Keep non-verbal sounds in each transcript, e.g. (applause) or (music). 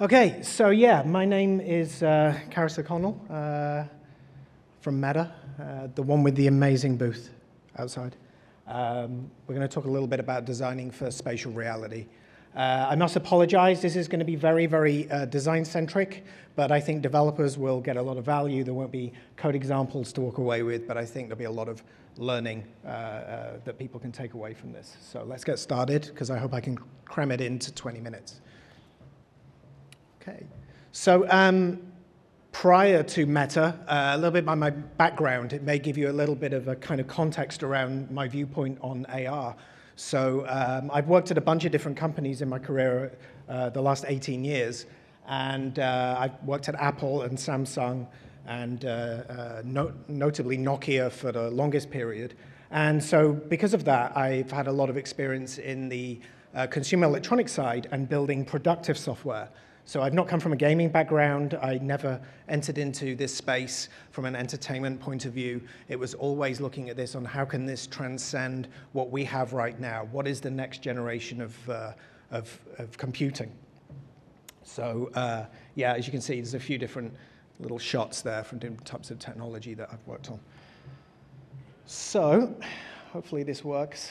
Okay, so yeah, my name is uh, Kharis O'Connell uh, from Meta, uh, the one with the amazing booth outside. Um, we're going to talk a little bit about designing for spatial reality. Uh, I must apologize, this is going to be very, very uh, design-centric, but I think developers will get a lot of value. There won't be code examples to walk away with, but I think there'll be a lot of learning uh, uh, that people can take away from this. So let's get started, because I hope I can cram it into 20 minutes. Okay, so um, prior to Meta, uh, a little bit by my background, it may give you a little bit of a kind of context around my viewpoint on AR. So um, I've worked at a bunch of different companies in my career uh, the last 18 years. And uh, I've worked at Apple and Samsung and uh, uh, no notably Nokia for the longest period. And so because of that, I've had a lot of experience in the uh, consumer electronics side and building productive software. So I've not come from a gaming background. I never entered into this space from an entertainment point of view. It was always looking at this on how can this transcend what we have right now? What is the next generation of, uh, of, of, computing? So uh, yeah, as you can see, there's a few different little shots there from different types of technology that I've worked on. So hopefully this works.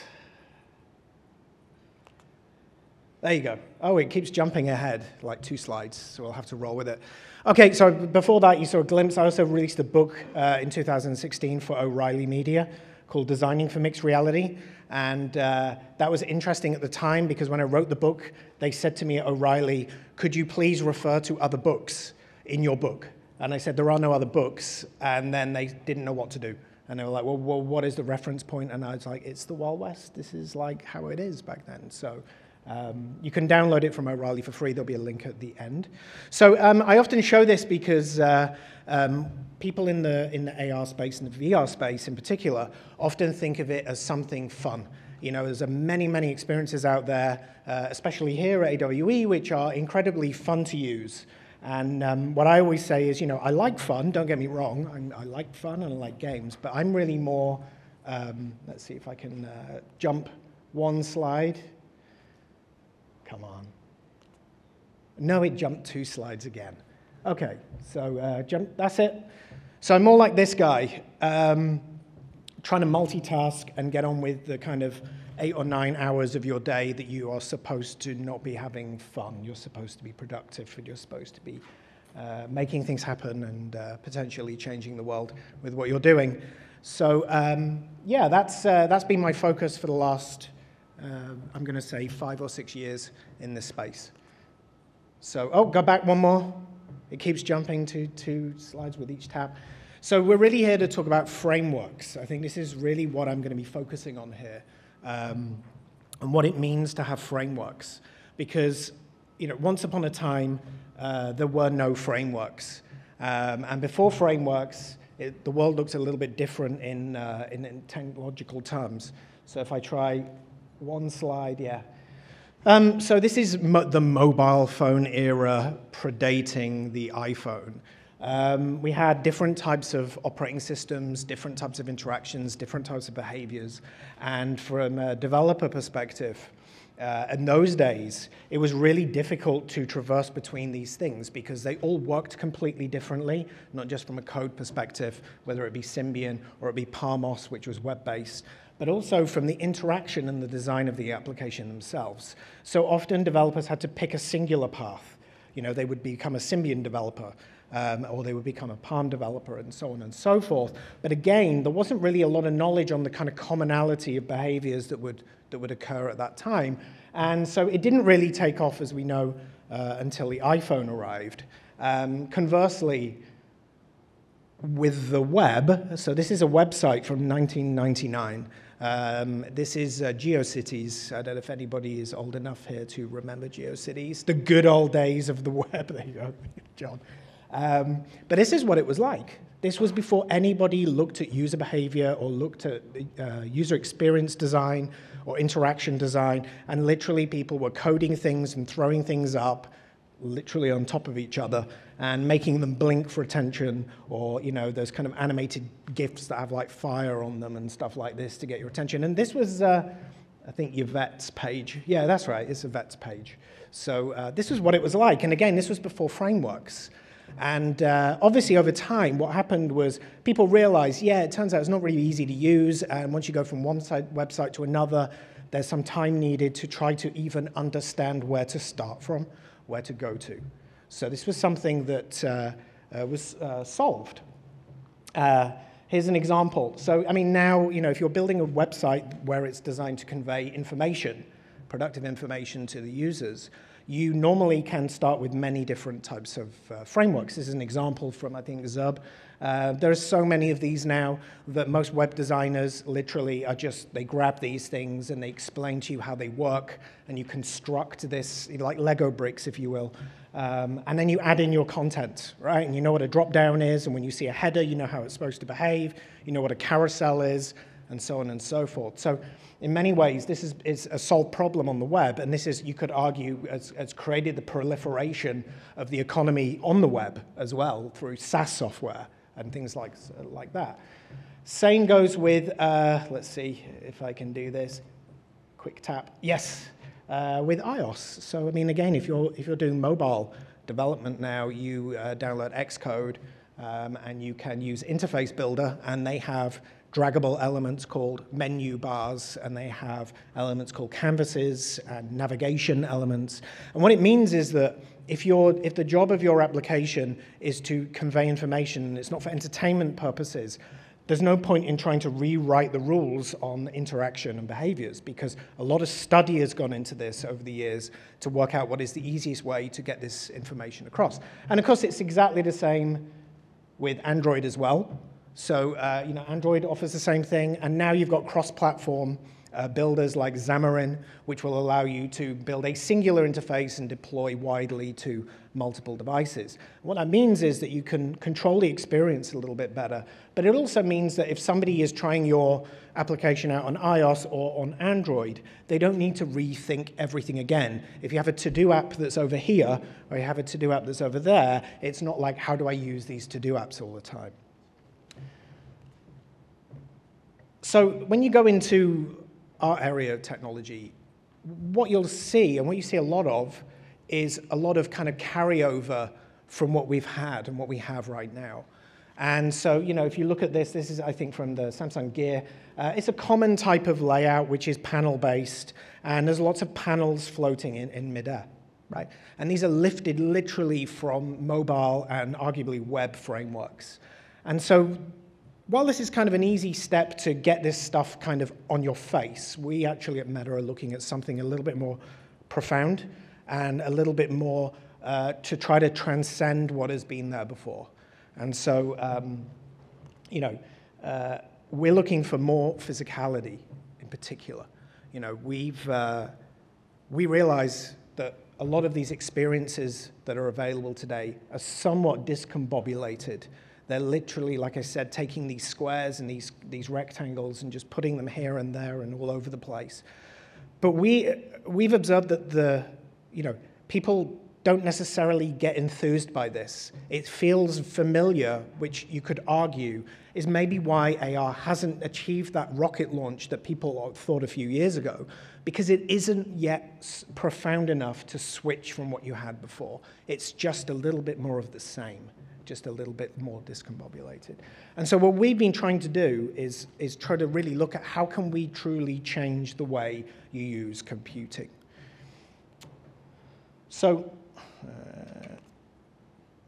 There you go. Oh, it keeps jumping ahead, like two slides, so I'll have to roll with it. Okay, so before that, you saw a glimpse. I also released a book uh, in 2016 for O'Reilly Media called Designing for Mixed Reality. And uh, that was interesting at the time because when I wrote the book, they said to me at O'Reilly, could you please refer to other books in your book? And I said, there are no other books. And then they didn't know what to do. And they were like, well, well what is the reference point? And I was like, it's the Wild West. This is like how it is back then. So um, you can download it from O'Reilly for free. There'll be a link at the end. So um, I often show this because uh, um, people in the, in the AR space and the VR space in particular often think of it as something fun. You know, there's many, many experiences out there, uh, especially here at AWE, which are incredibly fun to use. And um, what I always say is, you know, I like fun, don't get me wrong. I'm, i like fun and I like games, but I'm really more, um, let's see if I can uh, jump one slide. Come on. No, it jumped two slides again. Okay, so uh, jump, that's it. So I'm more like this guy, um, trying to multitask and get on with the kind of eight or nine hours of your day that you are supposed to not be having fun. You're supposed to be productive and you're supposed to be uh, making things happen and uh, potentially changing the world with what you're doing. So um, yeah, that's, uh, that's been my focus for the last I'm going to say, five or six years in this space. So, oh, go back one more. It keeps jumping to two slides with each tap. So we're really here to talk about frameworks. I think this is really what I'm going to be focusing on here, um, and what it means to have frameworks. Because, you know, once upon a time, uh, there were no frameworks. Um, and before frameworks, it, the world looked a little bit different in, uh, in, in technological terms. So if I try one slide, yeah. Um, so this is mo the mobile phone era predating the iPhone. Um, we had different types of operating systems, different types of interactions, different types of behaviors. And from a developer perspective, uh, in those days, it was really difficult to traverse between these things because they all worked completely differently, not just from a code perspective, whether it be Symbian or it be Palm OS, which was web-based, but also from the interaction and the design of the application themselves. So often developers had to pick a singular path. You know, they would become a Symbian developer, um, or they would become a Palm developer, and so on and so forth. But again, there wasn't really a lot of knowledge on the kind of commonality of behaviors that would, that would occur at that time. And so it didn't really take off, as we know, uh, until the iPhone arrived. Um, conversely, with the web, so this is a website from 1999, um, this is uh, GeoCities. I don't know if anybody is old enough here to remember GeoCities. The good old days of the (laughs) web. There you go, John. Um, but this is what it was like. This was before anybody looked at user behavior or looked at uh, user experience design or interaction design, and literally people were coding things and throwing things up literally on top of each other and making them blink for attention or you know those kind of animated gifs that have like fire on them and stuff like this to get your attention and this was uh, I think Yvette's page. Yeah, that's right, it's Yvette's page. So uh, this was what it was like. And again, this was before frameworks. And uh, obviously, over time, what happened was people realized, yeah, it turns out it's not really easy to use. And once you go from one site, website to another, there's some time needed to try to even understand where to start from, where to go to. So this was something that uh, uh, was uh, solved. Uh, here's an example. So, I mean, now, you know, if you're building a website where it's designed to convey information, productive information to the users, you normally can start with many different types of frameworks. This is an example from, I think, Zurb. Uh, there are so many of these now that most web designers literally are just, they grab these things and they explain to you how they work, and you construct this, like Lego bricks, if you will. Um, and then you add in your content, right? And you know what a drop down is, and when you see a header, you know how it's supposed to behave, you know what a carousel is, and so on and so forth. So in many ways, this is, is a solved problem on the web, and this is, you could argue, has, has created the proliferation of the economy on the web as well through SaaS software and things like, like that. Same goes with, uh, let's see if I can do this. Quick tap. Yes, uh, with iOS. So, I mean, again, if you're, if you're doing mobile development now, you uh, download Xcode um, and you can use Interface Builder, and they have draggable elements called menu bars, and they have elements called canvases and navigation elements. And what it means is that if, you're, if the job of your application is to convey information, it's not for entertainment purposes, there's no point in trying to rewrite the rules on interaction and behaviors because a lot of study has gone into this over the years to work out what is the easiest way to get this information across. And of course, it's exactly the same with Android as well. So, uh, you know, Android offers the same thing, and now you've got cross-platform uh, builders like Xamarin, which will allow you to build a singular interface and deploy widely to multiple devices. What that means is that you can control the experience a little bit better, but it also means that if somebody is trying your application out on iOS or on Android, they don't need to rethink everything again. If you have a to-do app that's over here, or you have a to-do app that's over there, it's not like, how do I use these to-do apps all the time? So when you go into our area of technology, what you'll see, and what you see a lot of, is a lot of kind of carryover from what we've had and what we have right now. And so, you know, if you look at this, this is, I think, from the Samsung Gear. Uh, it's a common type of layout, which is panel-based, and there's lots of panels floating in, in midair, right? And these are lifted literally from mobile and arguably web frameworks. And so while this is kind of an easy step to get this stuff kind of on your face, we actually at Meta are looking at something a little bit more profound and a little bit more uh, to try to transcend what has been there before. And so, um, you know, uh, we're looking for more physicality in particular. You know, we've, uh, we realize that a lot of these experiences that are available today are somewhat discombobulated they're literally, like I said, taking these squares and these, these rectangles and just putting them here and there and all over the place. But we, we've observed that the, you know, people don't necessarily get enthused by this. It feels familiar, which you could argue is maybe why AR hasn't achieved that rocket launch that people thought a few years ago, because it isn't yet profound enough to switch from what you had before. It's just a little bit more of the same just a little bit more discombobulated. And so what we've been trying to do is, is try to really look at how can we truly change the way you use computing. So, uh,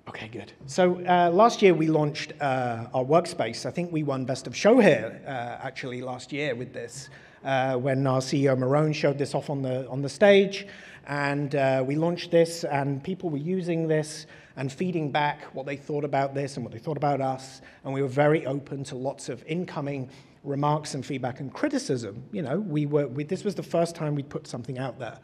okay, good. So uh, last year we launched uh, our workspace. I think we won Best of Show here, uh, actually, last year with this. Uh, when our CEO Meron showed this off on the, on the stage. And uh, we launched this, and people were using this and feeding back what they thought about this and what they thought about us. And we were very open to lots of incoming remarks and feedback and criticism. You know, we were, we, this was the first time we'd put something out there.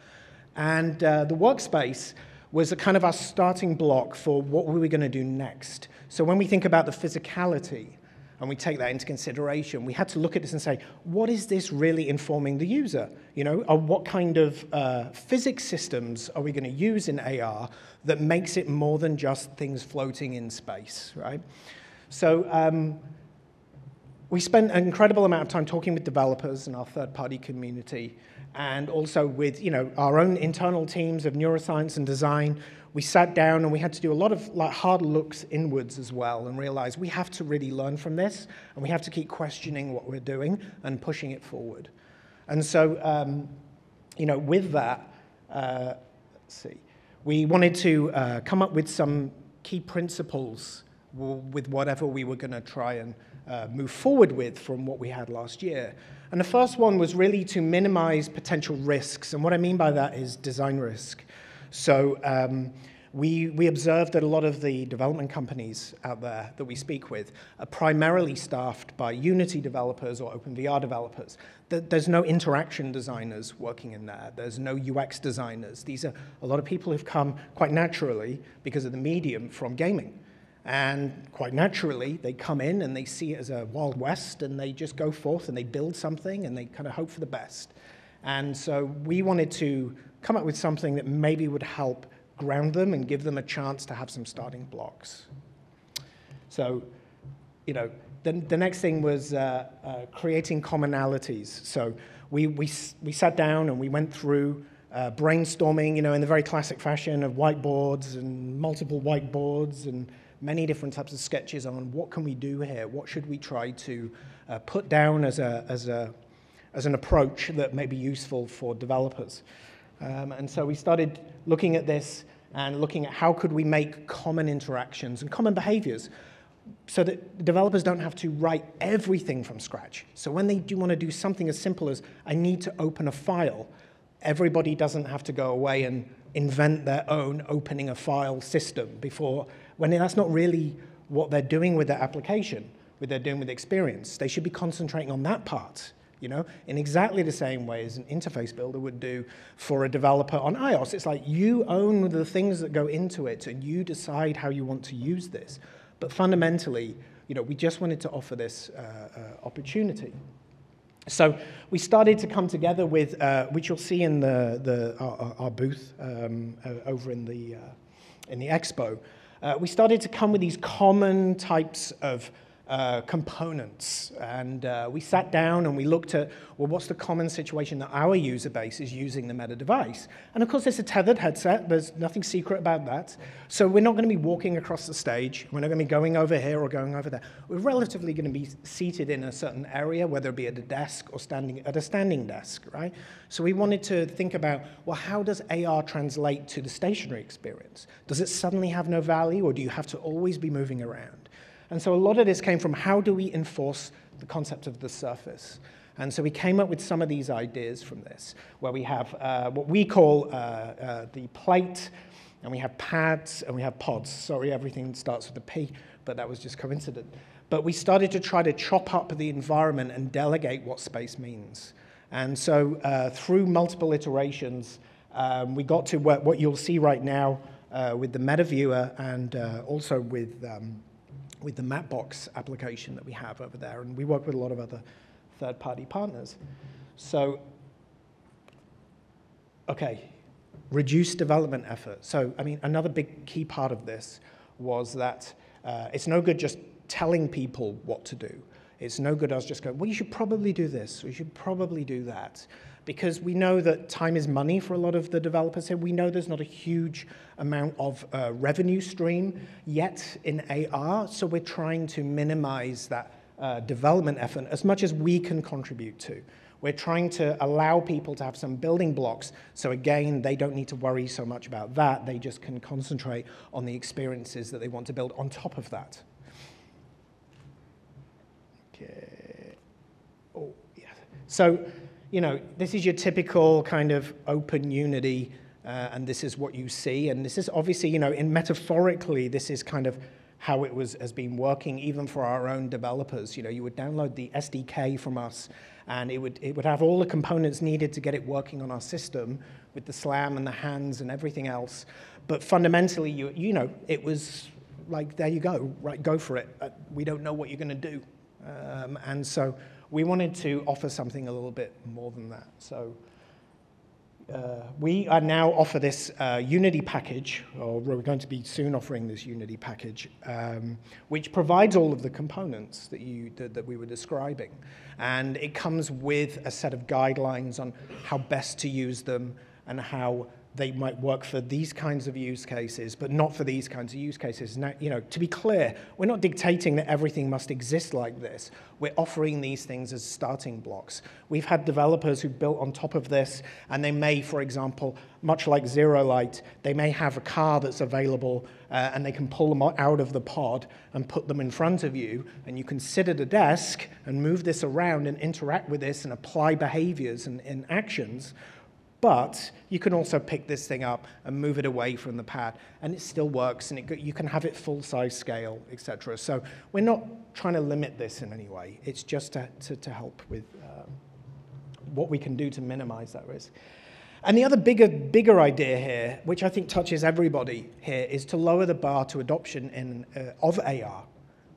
And uh, the workspace was a kind of our starting block for what we were we going to do next. So when we think about the physicality, and we take that into consideration, we had to look at this and say, what is this really informing the user? You know, or what kind of uh, physics systems are we going to use in AR that makes it more than just things floating in space, right? So um, we spent an incredible amount of time talking with developers and our third-party community, and also with you know our own internal teams of neuroscience and design. We sat down and we had to do a lot of like hard looks inwards as well, and realize we have to really learn from this, and we have to keep questioning what we're doing and pushing it forward. And so, um, you know, with that, uh, let's see, we wanted to uh, come up with some key principles with whatever we were going to try and uh, move forward with from what we had last year. And the first one was really to minimize potential risks. And what I mean by that is design risk. So um, we, we observed that a lot of the development companies out there that we speak with are primarily staffed by Unity developers or OpenVR developers. There's no interaction designers working in there. There's no UX designers. These are a lot of people who've come quite naturally because of the medium from gaming. And quite naturally, they come in and they see it as a Wild West and they just go forth and they build something and they kind of hope for the best. And so we wanted to come up with something that maybe would help ground them and give them a chance to have some starting blocks. So, you know, the, the next thing was uh, uh, creating commonalities. So we, we, we sat down and we went through uh, brainstorming, you know, in the very classic fashion of whiteboards and multiple whiteboards and many different types of sketches on what can we do here, what should we try to uh, put down as, a, as, a, as an approach that may be useful for developers. Um, and so we started looking at this and looking at how could we make common interactions and common behaviors so that developers don't have to write everything from scratch. So when they do want to do something as simple as I need to open a file, everybody doesn't have to go away and invent their own opening a file system before when that's not really what they're doing with their application, what they're doing with experience. They should be concentrating on that part, you know, in exactly the same way as an interface builder would do for a developer on iOS. It's like you own the things that go into it and you decide how you want to use this. But fundamentally, you know, we just wanted to offer this uh, uh, opportunity. So we started to come together with, uh, which you'll see in the, the, our, our booth um, uh, over in the, uh, in the expo, uh, we started to come with these common types of uh, components. And uh, we sat down and we looked at, well, what's the common situation that our user base is using the Meta device? And of course, it's a tethered headset. There's nothing secret about that. So we're not going to be walking across the stage. We're not going to be going over here or going over there. We're relatively going to be seated in a certain area, whether it be at a desk or standing at a standing desk, right? So we wanted to think about, well, how does AR translate to the stationary experience? Does it suddenly have no value, or do you have to always be moving around? And so a lot of this came from how do we enforce the concept of the surface? And so we came up with some of these ideas from this, where we have uh, what we call uh, uh, the plate, and we have pads, and we have pods. Sorry, everything starts with a P, but that was just coincident. But we started to try to chop up the environment and delegate what space means. And so uh, through multiple iterations, um, we got to what, you'll see right now uh, with the MetaViewer and uh, also with um, with the Mapbox application that we have over there, and we work with a lot of other third-party partners. So, okay, reduce development effort. So, I mean, another big key part of this was that uh, it's no good just telling people what to do. It's no good us just going, well, you should probably do this, we should probably do that because we know that time is money for a lot of the developers here. We know there's not a huge amount of uh, revenue stream yet in AR, so we're trying to minimize that uh, development effort as much as we can contribute to. We're trying to allow people to have some building blocks, so again, they don't need to worry so much about that. They just can concentrate on the experiences that they want to build on top of that. Okay. Oh. So you know, this is your typical kind of open unity, uh, and this is what you see. And this is obviously, you know, in metaphorically, this is kind of how it was has been working even for our own developers. You know, you would download the SDK from us, and it would it would have all the components needed to get it working on our system with the SLAM and the hands and everything else. But fundamentally, you you know, it was like there you go, right? Go for it. Uh, we don't know what you're going to do, um, and so we wanted to offer something a little bit more than that. So uh, we are now offer this uh, Unity package, or we're going to be soon offering this Unity package, um, which provides all of the components that, you, that, that we were describing. And it comes with a set of guidelines on how best to use them and how they might work for these kinds of use cases, but not for these kinds of use cases. Now, you know, to be clear, we're not dictating that everything must exist like this. We're offering these things as starting blocks. We've had developers who built on top of this, and they may, for example, much like ZeroLight, they may have a car that's available, uh, and they can pull them out of the pod and put them in front of you, and you can sit at a desk and move this around and interact with this and apply behaviors and, and actions but you can also pick this thing up and move it away from the pad, and it still works, and it, you can have it full-size scale, etc. So we're not trying to limit this in any way. It's just to, to, to help with um, what we can do to minimize that risk. And the other bigger, bigger idea here, which I think touches everybody here, is to lower the bar to adoption in, uh, of AR,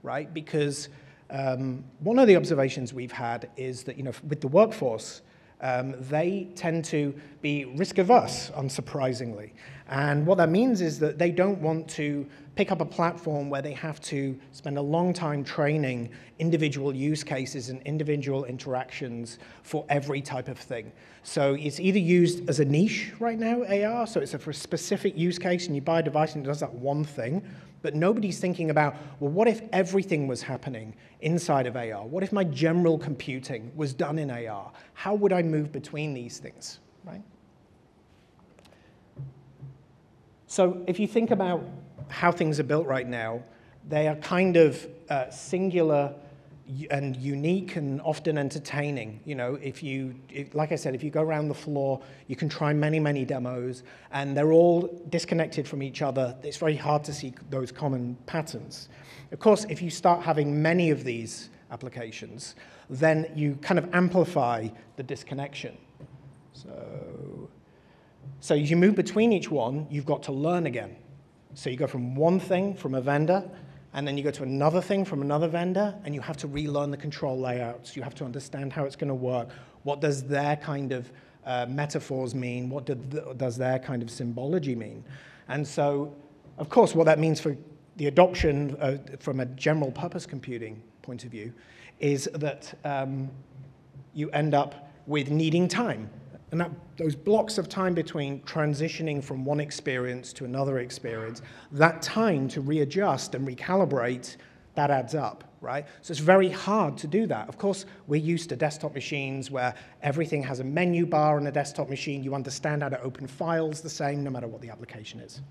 right? Because um, one of the observations we've had is that, you know, with the workforce, um, they tend to be risk averse, unsurprisingly. And what that means is that they don't want to pick up a platform where they have to spend a long time training individual use cases and individual interactions for every type of thing. So it's either used as a niche right now, AR, so it's a, for a specific use case and you buy a device and it does that one thing, but nobody's thinking about, well, what if everything was happening inside of AR? What if my general computing was done in AR? How would I move between these things, right? So if you think about how things are built right now, they are kind of uh, singular and unique and often entertaining. You know, if you, if, like I said, if you go around the floor, you can try many, many demos, and they're all disconnected from each other. It's very hard to see those common patterns. Of course, if you start having many of these applications, then you kind of amplify the disconnection. So, so as you move between each one, you've got to learn again. So you go from one thing from a vendor and then you go to another thing from another vendor, and you have to relearn the control layouts. You have to understand how it's going to work. What does their kind of uh, metaphors mean? What does their kind of symbology mean? And so, of course, what that means for the adoption uh, from a general purpose computing point of view is that um, you end up with needing time and that, those blocks of time between transitioning from one experience to another experience, that time to readjust and recalibrate, that adds up, right? So it's very hard to do that. Of course, we're used to desktop machines where everything has a menu bar on a desktop machine. You understand how to open files the same no matter what the application is.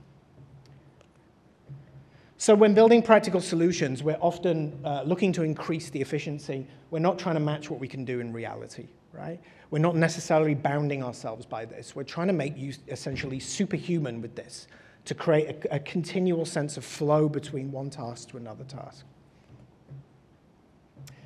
So when building practical solutions, we're often uh, looking to increase the efficiency. We're not trying to match what we can do in reality, right? We're not necessarily bounding ourselves by this. We're trying to make you essentially superhuman with this to create a, a continual sense of flow between one task to another task.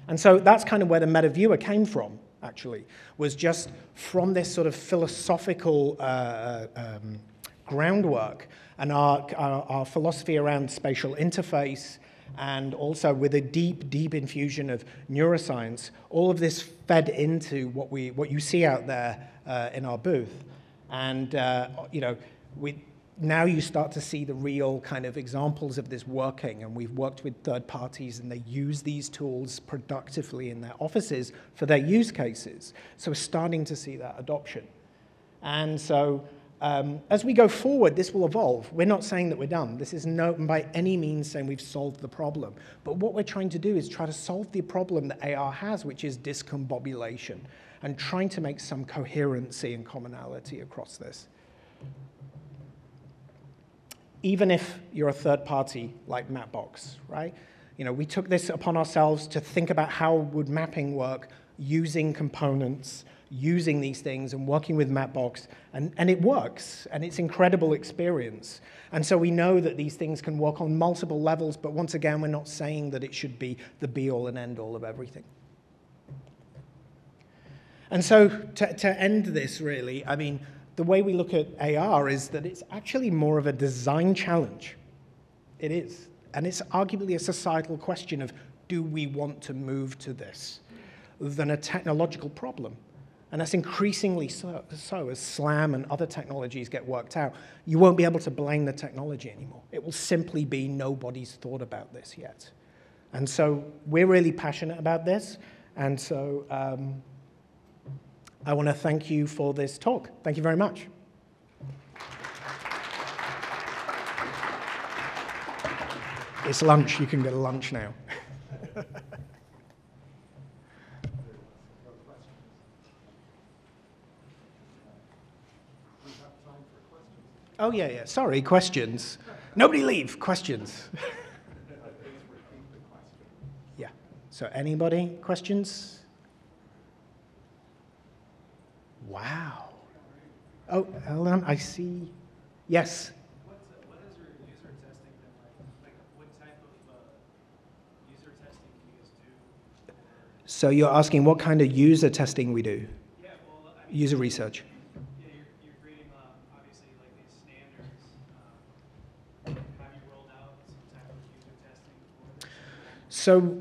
And so that's kind of where the meta viewer came from, actually, was just from this sort of philosophical uh, uh um, groundwork and our, our, our, philosophy around spatial interface and also with a deep, deep infusion of neuroscience, all of this fed into what, we, what you see out there uh, in our booth. And, uh, you know, we, now you start to see the real kind of examples of this working, and we've worked with third parties, and they use these tools productively in their offices for their use cases. So we're starting to see that adoption. And so um, as we go forward, this will evolve. We're not saying that we're done. This is no, by any means saying we've solved the problem. But what we're trying to do is try to solve the problem that AR has, which is discombobulation, and trying to make some coherency and commonality across this. Even if you're a third party like Mapbox, right? You know, we took this upon ourselves to think about how would mapping work using components using these things and working with Mapbox, and, and it works, and it's incredible experience. And so we know that these things can work on multiple levels, but once again, we're not saying that it should be the be-all and end-all of everything. And so to, to end this, really, I mean, the way we look at AR is that it's actually more of a design challenge. It is. And it's arguably a societal question of do we want to move to this than a technological problem. And that's increasingly so, so, as SLAM and other technologies get worked out. You won't be able to blame the technology anymore. It will simply be nobody's thought about this yet. And so we're really passionate about this. And so um, I want to thank you for this talk. Thank you very much. It's lunch. You can get a lunch now. (laughs) oh, yeah, yeah. Sorry, questions. Nobody leave. Questions. yeah. So, anybody? Questions? Wow. Oh, Ellen, I see. Yes. What's what has your user testing been like? Like what type of user testing can you do So you're asking what kind of user testing we do? Yeah, well, I mean, user research. Yeah, you're, you're creating um, obviously like these standards. Um, have you rolled out some type of user testing? So,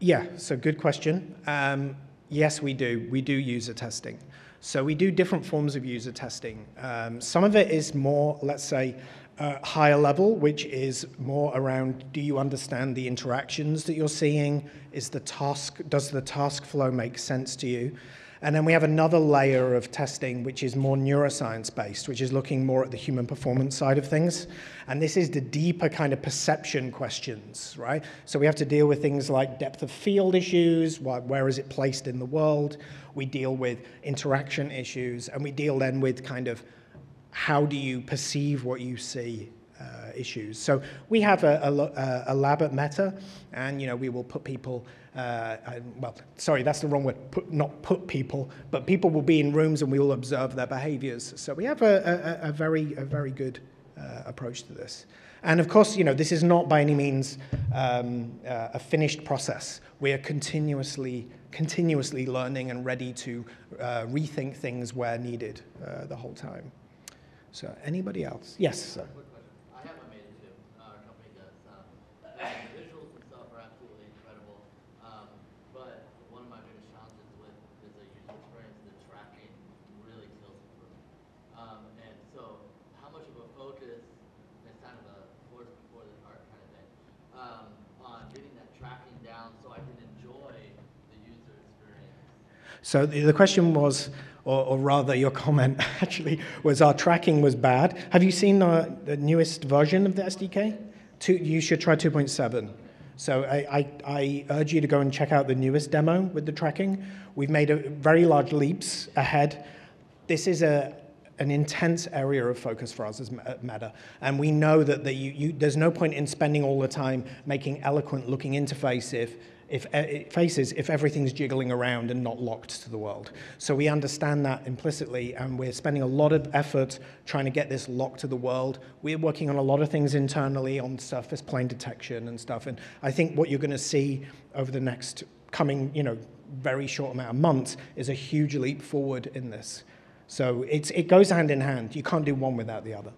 yeah, so good question. Um, yes, we do. We do user testing. So we do different forms of user testing. Um, some of it is more, let's say, uh, higher level, which is more around do you understand the interactions that you're seeing? Is the task, does the task flow make sense to you? And then we have another layer of testing, which is more neuroscience based, which is looking more at the human performance side of things. And this is the deeper kind of perception questions, right? So we have to deal with things like depth of field issues, where is it placed in the world? We deal with interaction issues, and we deal then with kind of how do you perceive what you see uh, issues. So we have a, a, a, lab at Meta, and you know we will put people. Uh, well, sorry, that's the wrong word. Put, not put people, but people will be in rooms, and we will observe their behaviours. So we have a, a very, a very good uh, approach to this. And of course, you know, this is not by any means um, uh, a finished process. We are continuously, continuously learning and ready to uh, rethink things where needed uh, the whole time. So anybody else? Yes, sir. I have a Meta 2. Our company does. Um, the visuals and stuff are absolutely incredible. Um, but one of my biggest challenges with is the user experience. The tracking really kills it for me. Um, and so, how much of a focus? It's kind of a horse before the cart kind of thing. Um, on getting that tracking down, so I can enjoy the user experience. So the question was or, or, rather your comment (laughs) actually was our tracking was bad. Have you seen the, newest version of the SDK? Two, you should try 2.7. So I, I, I, urge you to go and check out the newest demo with the tracking. We've made a, very large leaps ahead. This is a, an intense area of focus for us as Meta. And we know that the, you, you, there's no point in spending all the time making eloquent looking interface if if uh, it faces if everything's jiggling around and not locked to the world. So we understand that implicitly, and we're spending a lot of effort trying to get this locked to the world. We're working on a lot of things internally on surface plane detection and stuff. And I think what you're going to see over the next coming, you know, very short amount of months is a huge leap forward in this. So it's, it goes hand in hand. You can't do one without the other.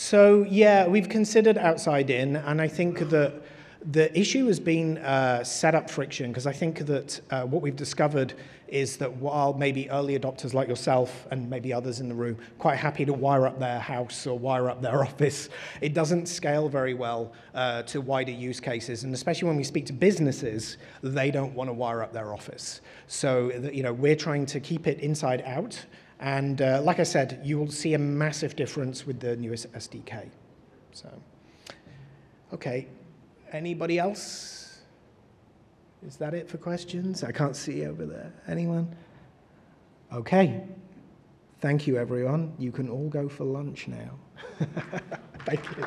So yeah, we've considered outside in, and I think that the issue has been uh, setup friction because I think that uh, what we've discovered is that while maybe early adopters like yourself and maybe others in the room quite happy to wire up their house or wire up their (laughs) office, it doesn't scale very well uh, to wider use cases. And especially when we speak to businesses, they don't want to wire up their office. So you know we're trying to keep it inside out. And uh, like I said, you will see a massive difference with the newest SDK. So, okay, anybody else? Is that it for questions? I can't see over there. Anyone? Okay. Thank you, everyone. You can all go for lunch now. (laughs) Thank you.